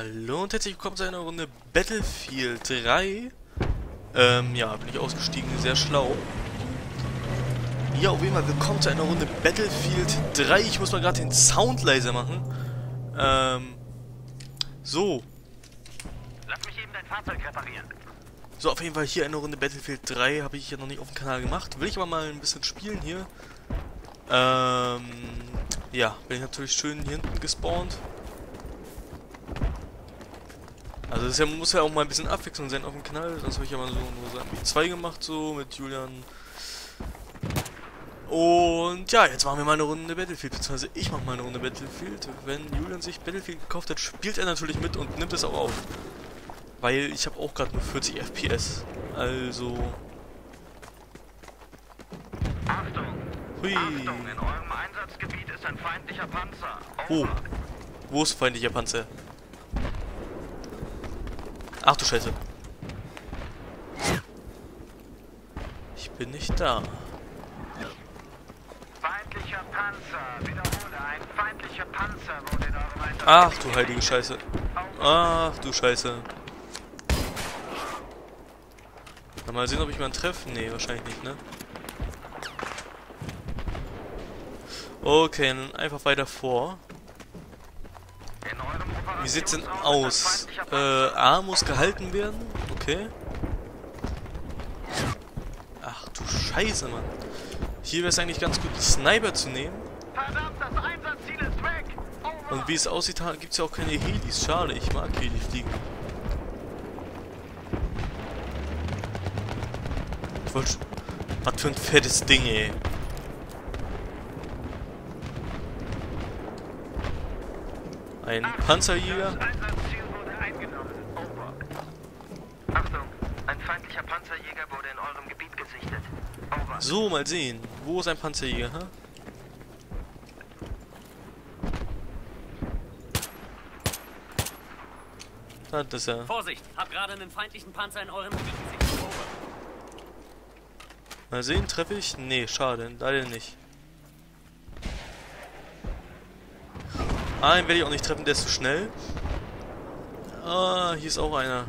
Hallo und herzlich willkommen zu einer Runde Battlefield 3. Ähm, ja, bin ich ausgestiegen, sehr schlau. Ja, auf jeden Fall willkommen zu einer Runde Battlefield 3. Ich muss mal gerade den Sound leiser machen. Ähm, so. Lass mich eben dein Fahrzeug reparieren. So, auf jeden Fall hier eine Runde Battlefield 3 habe ich ja noch nicht auf dem Kanal gemacht. Will ich aber mal ein bisschen spielen hier. Ähm, ja, bin ich natürlich schön hier hinten gespawnt. Also das ja, muss ja auch mal ein bisschen Abwechslung sein auf dem Kanal, sonst habe ich ja mal so nur so MB2 gemacht, so mit Julian. Und ja, jetzt machen wir mal eine Runde Battlefield, beziehungsweise ich mache mal eine Runde Battlefield. Wenn Julian sich Battlefield gekauft hat, spielt er natürlich mit und nimmt es auch auf. Weil ich habe auch gerade nur 40 FPS. Also... Achtung! Hui. Achtung, in eurem Einsatzgebiet ist ein feindlicher Panzer. Oh. Wo ist feindlicher Panzer? Ach du Scheiße. Ich bin nicht da. Feindlicher Panzer. Wiederhole, ein feindlicher Panzer wurde in eurem. Ach du heilige Scheiße. Ach du Scheiße. Na, mal sehen, ob ich mal einen treffe. Nee, wahrscheinlich nicht, ne? Okay, dann einfach weiter vor. Wie sieht's denn aus? Äh. A muss gehalten werden. Okay. Ach du Scheiße, Mann. Hier wäre es eigentlich ganz gut, einen Sniper zu nehmen. Und wie es aussieht, gibt es ja auch keine Helis. Schade, ich mag Heli fliegen. Ich wollte... Was für ein fettes Ding, ey. Ein Panzerjäger. Das Einsatzziel wurde eingenommen. Over. Achtung, ein feindlicher Panzerjäger wurde in eurem Gebiet gesichtet. Over. So, mal sehen. Wo ist ein Panzerjäger, hä? Da ist er. Vorsicht, hab gerade einen feindlichen Panzer in eurem Gebiet gesichtet. Over. Mal sehen, treffe ich? Nee, schade, leider nicht. Einen werde ich auch nicht treffen, der ist zu schnell. Ah, hier ist auch einer.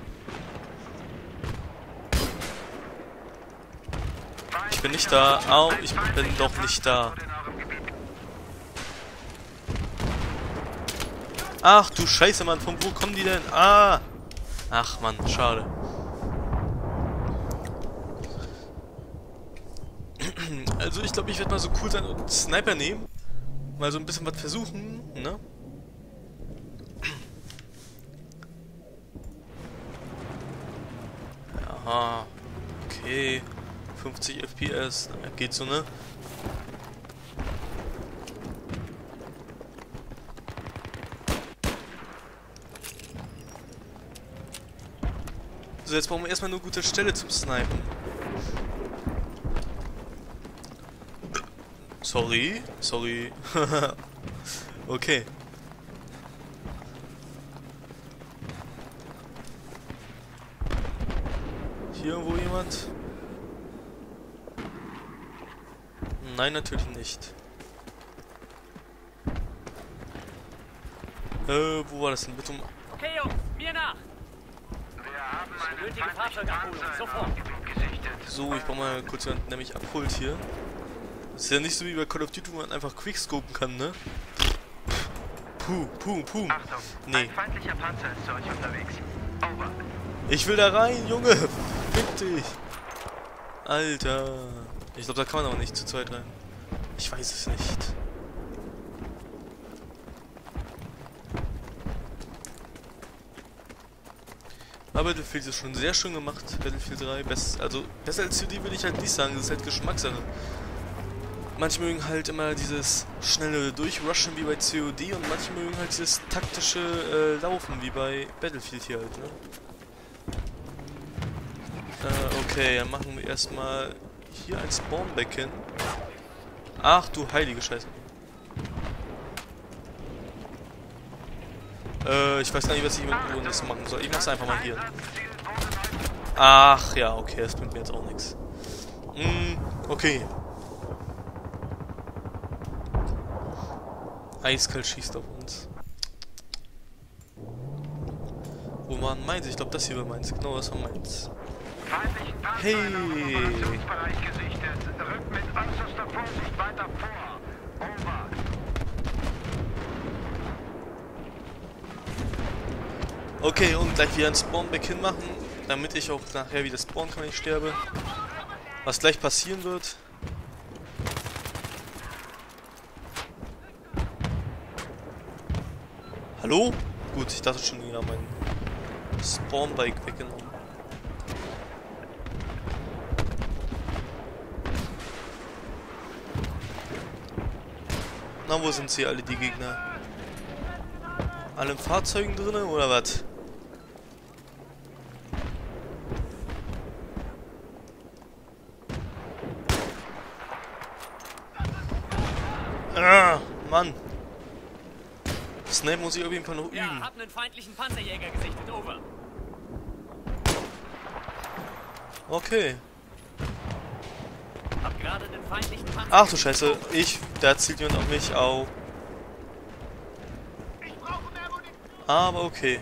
Ich bin nicht da. Au, ich bin doch nicht da. Ach du Scheiße, Mann, von wo kommen die denn? Ah! Ach Mann, schade. Also ich glaube, ich werde mal so cool sein und Sniper nehmen. Mal so ein bisschen was versuchen, ne? Aha. Okay. 50 FPS. Geht so, ne? So, jetzt brauchen wir erstmal eine gute Stelle zum Snipen. Sorry, sorry. okay. Hier irgendwo jemand? Nein, natürlich nicht. Äh, wo war das denn? Bitte um... Okay, Jungs, mir nach. Wir einen feindlichen Fahrzeugabholung, sofort. So, ich brauche mal kurz jemanden, der mich abholt hier. Das ist ja nicht so wie bei Call of Duty, wo man einfach quickscopen kann, ne? Puh, puh, puh. Achtung, Nee. ein feindlicher Panzer ist zu euch unterwegs. Over. Ich will da rein, Junge! Fick dich! Alter. Ich glaube, da kann man aber nicht zu zweit rein. Ich weiß es nicht. Aber Battlefield ist schon sehr schön gemacht. Battlefield 3. Best, also, besser als CD würde ich halt nicht sagen. Das ist halt Geschmackssache. Manche mögen halt immer dieses schnelle Durchrushen wie bei COD und manche mögen halt dieses taktische äh, Laufen wie bei Battlefield hier halt, ne? Äh, okay, dann machen wir erstmal hier ein Spawnback hin. Ach du heilige Scheiße. Äh, ich weiß gar nicht, was ich mit dem nächsten machen soll. Ich mach's einfach mal hier. Ach ja, okay, das bringt mir jetzt auch nichts. Hm, okay. Eiskalt schießt auf uns. waren meins. Ich glaube, das hier war meins. Genau, das war meins. Hey. Okay, und gleich wieder ein Spawnback hinmachen, damit ich auch nachher wieder spawnen kann, wenn ich sterbe. Was gleich passieren wird. Hallo? Gut, ich dachte schon, ja, mein Spawnbike weggenommen. Na, wo sind sie alle, die Gegner? Alle in Fahrzeugen drinne oder was? Ah, Mann. Snape muss ich auf jeden Fall noch Ja, üben. hab einen feindlichen Panzerjäger gesichtet. Over. Okay. Hab gerade einen feindlichen Panzer. Ach du Scheiße, ich, da zielt jemand auf mich, au. Aber okay.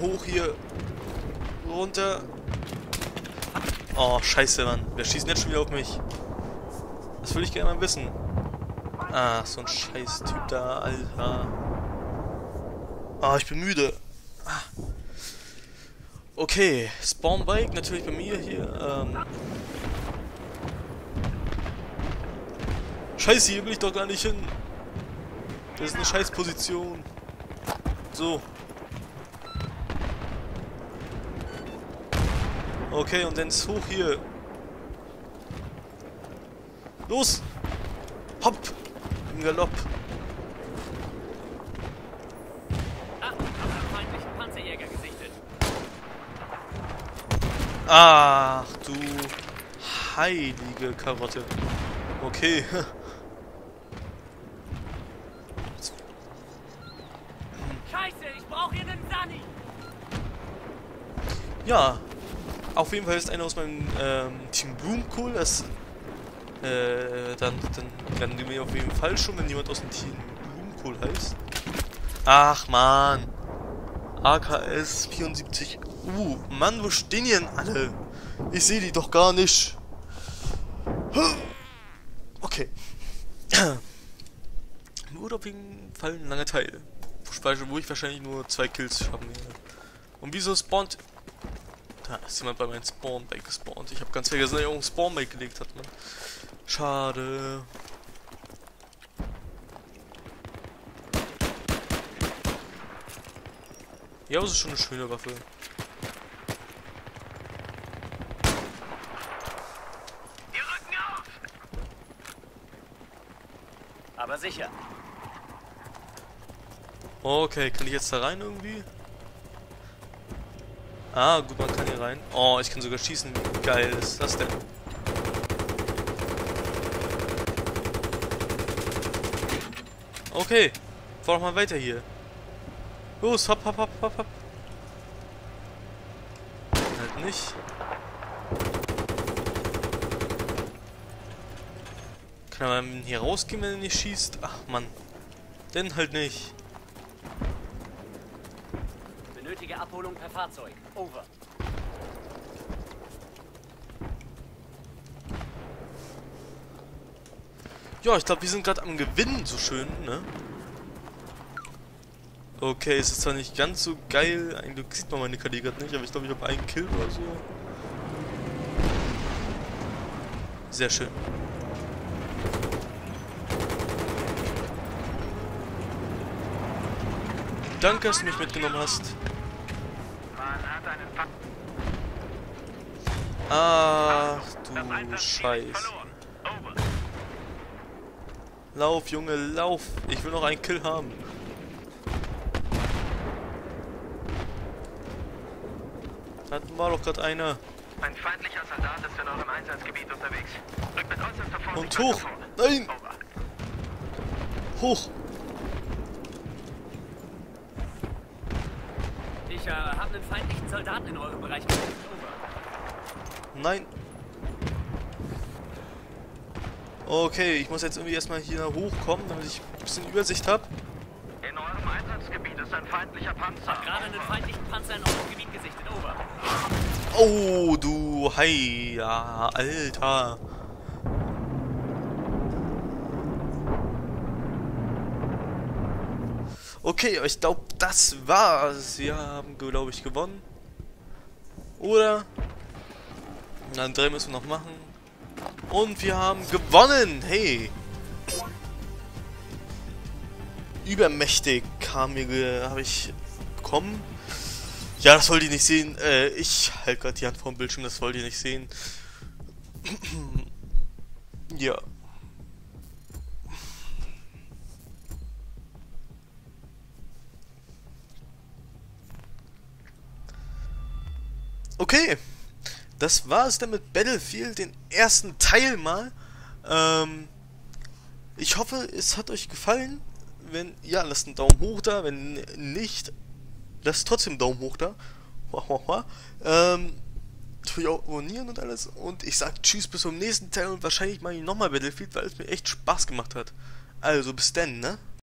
Hoch hier. Runter. Oh, scheiße, Mann. Wer schießt denn jetzt schon wieder auf mich? Das würde ich gerne mal wissen. Ah, so ein scheiß Typ da, Alter. Ah, ich bin müde. Okay, Spawnbike natürlich bei mir hier. Ähm. Scheiße, hier will ich doch gar nicht hin. Das ist eine scheiß Position. So. Okay, und dann ist hoch hier. Los! Hopp! Im Galopp. Ah, hab einen feindlichen Panzerjäger gesichtet. Ach du heilige Karotte. Okay. Scheiße, ich brauche hier einen Sunny. Ja. Auf jeden Fall ist einer aus meinem ähm, Team Blumenkohl. Das äh, dann, dann werden die mir auf jeden Fall schon, wenn jemand aus dem Team Blumenkohl heißt. Ach man. AKS 74. Uh, Mann, wo stehen die denn alle? Ich sehe die doch gar nicht. Okay. Wurde auf jeden Fall ein langer Teil. Wo ich wahrscheinlich nur zwei Kills schaffen werde. Und wieso spawnt... Da ist jemand bei meinem Spawnbike gespawnt. Ich habe ganz vergessen, dass er auch ein Spawnbike gelegt hat, man. Schade. Ja, es ist schon eine schöne Waffe. Wir rücken auf. Aber sicher. Okay, kann ich jetzt da rein irgendwie? Ah, gut, man kann hier rein. Oh, ich kann sogar schießen. Wie geil ist das denn? Okay, fahr doch mal weiter hier. Los, hopp, hopp, hopp, hopp, hopp. Halt nicht. Kann man hier rausgehen, wenn er nicht schießt? Ach, Mann. Denn halt nicht. Benötige Abholung per Fahrzeug. Over. Ja, ich glaube, wir sind gerade am Gewinnen, so schön, ne? Okay, es ist zwar nicht ganz so geil, eigentlich sieht man meine KD gerade nicht, aber ich glaube, ich habe einen Kill oder so. Sehr schön. Danke, dass du mich mitgenommen hast. Ach du Scheiß. Lauf, Junge, lauf. Ich will noch einen Kill haben. Hatten war doch gerade einer. Ein feindlicher Soldat ist in eurem Einsatzgebiet unterwegs. Rückt mit äußerster Vorsicht Und hoch. Nein. Over. Hoch. Ich äh, habe einen feindlichen Soldaten in eurem Bereich. Over. Nein. Okay, ich muss jetzt irgendwie erstmal hier hochkommen, damit ich ein bisschen Übersicht habe. In eurem Einsatzgebiet ist ein feindlicher Panzer. Gerade einen feindlichen Panzer in eurem Gebiet gesichtet. Oh, du Hei, ja, Alter. Okay, ich glaube, das war's. Wir haben, glaube ich, gewonnen. Oder? Dann drei müssen wir noch machen. Und wir haben gewonnen. Hey. Übermächtig kam mir, habe ich bekommen. Ja, das wollt ihr nicht sehen. Äh, ich halte gerade die Hand vor dem Bildschirm, das wollt ihr nicht sehen. ja. Okay, das war es dann mit Battlefield, den ersten Teil mal. Ähm, ich hoffe, es hat euch gefallen. Wenn ja, lasst einen Daumen hoch da. Wenn nicht, lasst trotzdem Daumen hoch da. ähm, tue ich auch abonnieren und alles. Und ich sag Tschüss bis zum nächsten Teil und wahrscheinlich mache ich nochmal Battlefield, weil es mir echt Spaß gemacht hat. Also bis dann, ne?